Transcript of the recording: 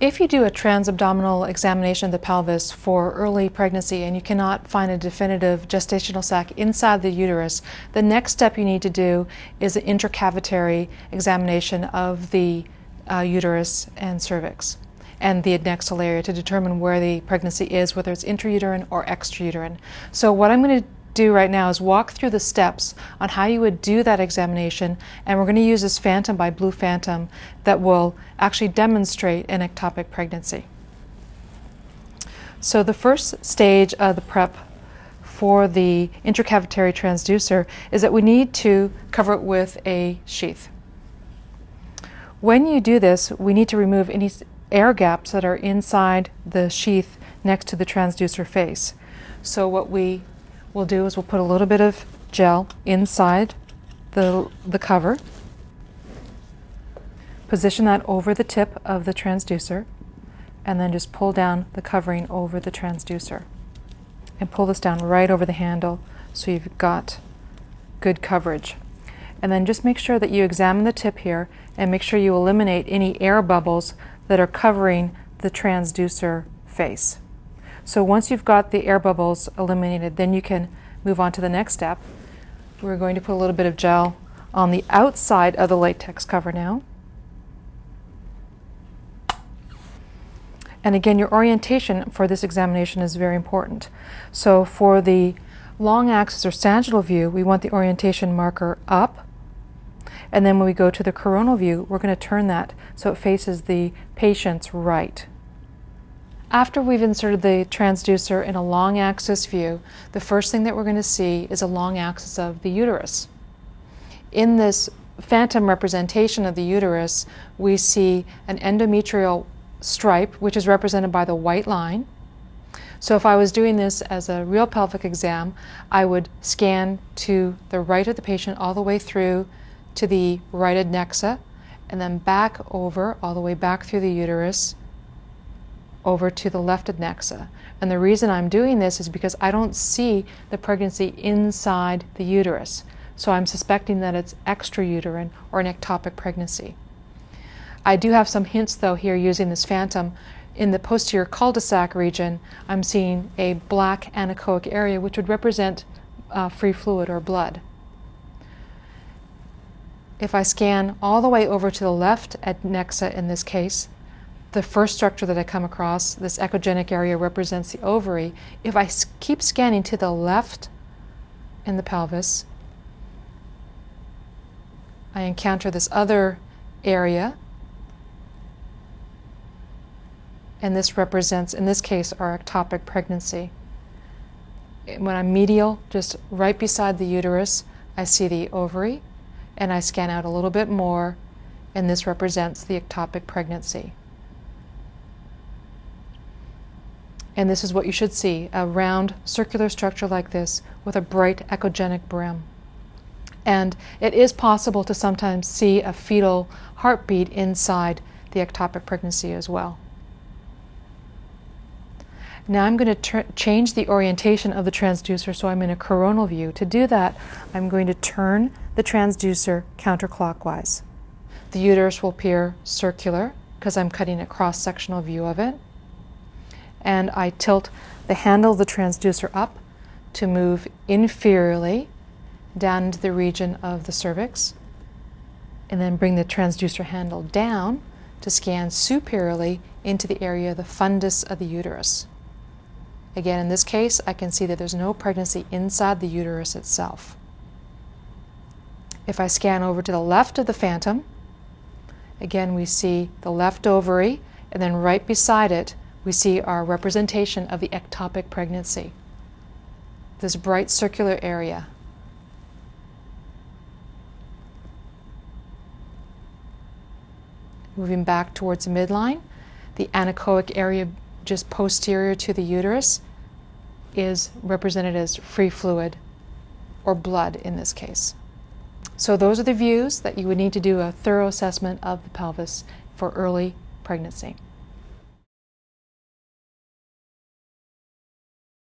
If you do a transabdominal examination of the pelvis for early pregnancy and you cannot find a definitive gestational sac inside the uterus, the next step you need to do is an intracavitary examination of the uh, uterus and cervix and the adnexal area to determine where the pregnancy is, whether it's intrauterine or extrauterine. So what I'm going to do right now is walk through the steps on how you would do that examination and we're going to use this phantom by Blue Phantom that will actually demonstrate an ectopic pregnancy. So the first stage of the prep for the intracavitary transducer is that we need to cover it with a sheath. When you do this, we need to remove any air gaps that are inside the sheath next to the transducer face. So what we we'll do is we'll put a little bit of gel inside the, the cover, position that over the tip of the transducer, and then just pull down the covering over the transducer. And pull this down right over the handle so you've got good coverage. And then just make sure that you examine the tip here and make sure you eliminate any air bubbles that are covering the transducer face. So once you've got the air bubbles eliminated, then you can move on to the next step. We're going to put a little bit of gel on the outside of the latex cover now. And again, your orientation for this examination is very important. So for the long axis or sagittal view, we want the orientation marker up. And then when we go to the coronal view, we're going to turn that so it faces the patient's right. After we've inserted the transducer in a long axis view, the first thing that we're going to see is a long axis of the uterus. In this phantom representation of the uterus, we see an endometrial stripe, which is represented by the white line. So if I was doing this as a real pelvic exam, I would scan to the right of the patient all the way through to the right adnexa, and then back over, all the way back through the uterus, over to the left adnexa. And the reason I'm doing this is because I don't see the pregnancy inside the uterus. So I'm suspecting that it's extrauterine or an ectopic pregnancy. I do have some hints though here using this phantom. In the posterior cul-de-sac region, I'm seeing a black anechoic area which would represent uh, free fluid or blood. If I scan all the way over to the left adnexa in this case, the first structure that I come across, this echogenic area represents the ovary. If I keep scanning to the left in the pelvis, I encounter this other area. And this represents, in this case, our ectopic pregnancy. When I'm medial, just right beside the uterus, I see the ovary, and I scan out a little bit more, and this represents the ectopic pregnancy. And this is what you should see, a round circular structure like this with a bright echogenic brim. And it is possible to sometimes see a fetal heartbeat inside the ectopic pregnancy as well. Now I'm going to change the orientation of the transducer so I'm in a coronal view. To do that, I'm going to turn the transducer counterclockwise. The uterus will appear circular because I'm cutting a cross-sectional view of it and I tilt the handle of the transducer up to move inferiorly down into the region of the cervix, and then bring the transducer handle down to scan superiorly into the area of the fundus of the uterus. Again, in this case, I can see that there's no pregnancy inside the uterus itself. If I scan over to the left of the phantom, again we see the left ovary, and then right beside it, we see our representation of the ectopic pregnancy, this bright circular area. Moving back towards the midline, the anechoic area just posterior to the uterus is represented as free fluid or blood in this case. So those are the views that you would need to do a thorough assessment of the pelvis for early pregnancy.